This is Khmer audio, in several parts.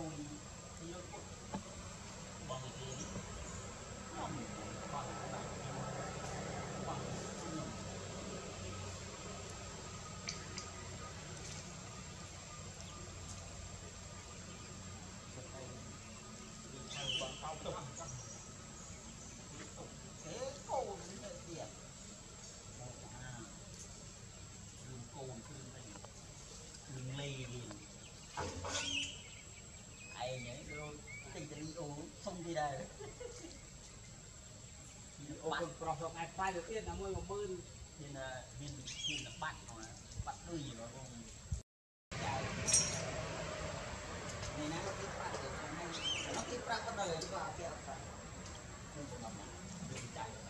going អូនប្រុសរកឯខ្វាយទៅទៀតតែមួយ10000មានមានមានបាត់ហ្នឹងបាត់ដូចបងនេះណាមកទីប្រាក់ទៅណាមកទីប្រាក់ក៏ដល់ទៅអាពាក់ទៅខ្ញុំសម្រាប់ចាយ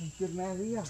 sentir media.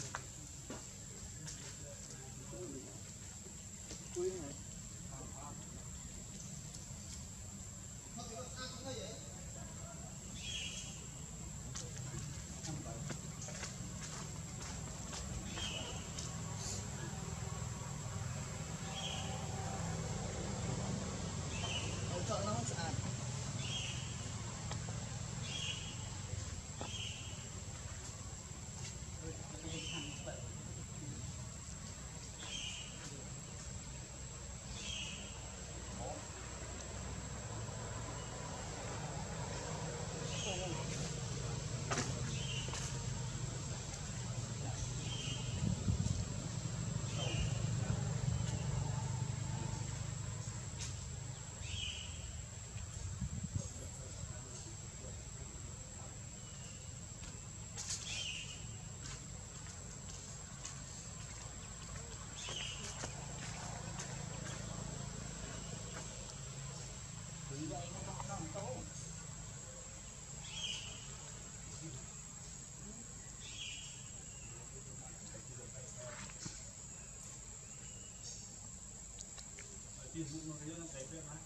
Facebook não ia, não tem pegar.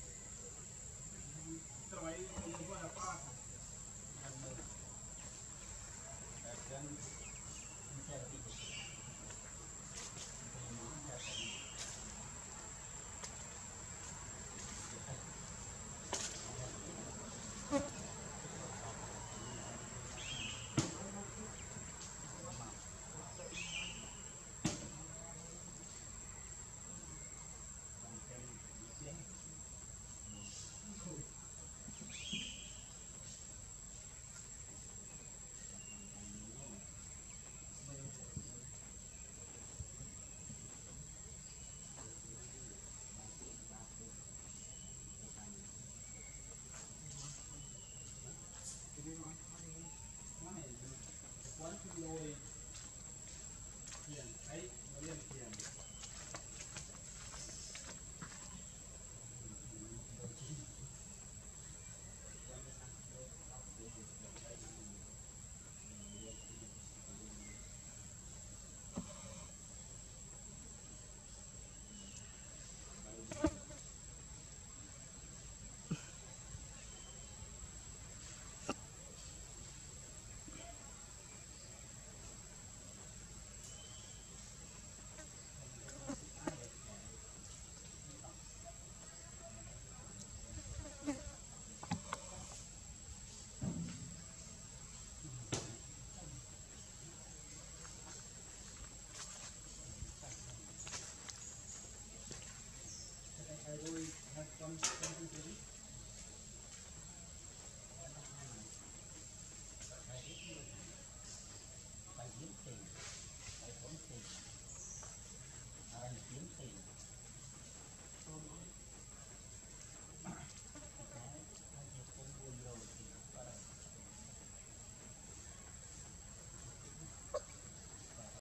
Trabalhei